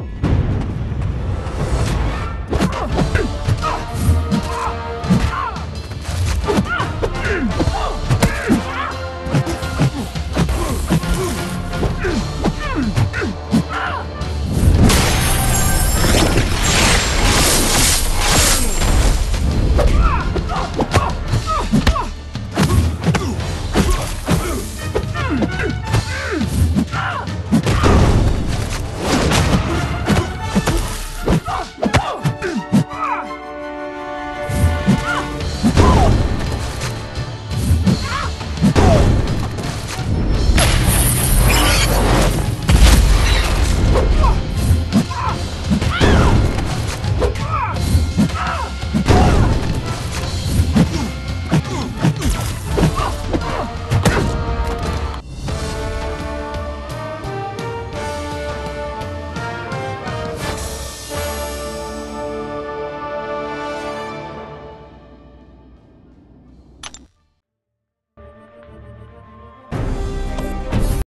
Oh.